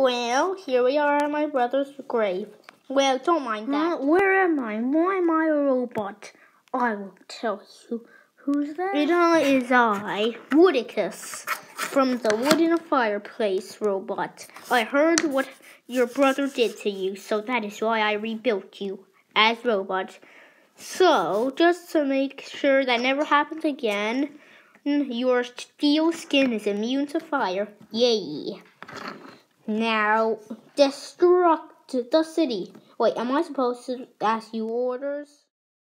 Well, here we are at my brother's grave. Well, don't mind that. Where am I? Why am I a robot? I will tell you. Who's that? It is I, Woodicus, from the Wood in a Fireplace robot. I heard what your brother did to you, so that is why I rebuilt you as robot. So, just to make sure that never happens again, your steel skin is immune to fire. Yay! Now, destruct the city. Wait, am I supposed to ask you orders?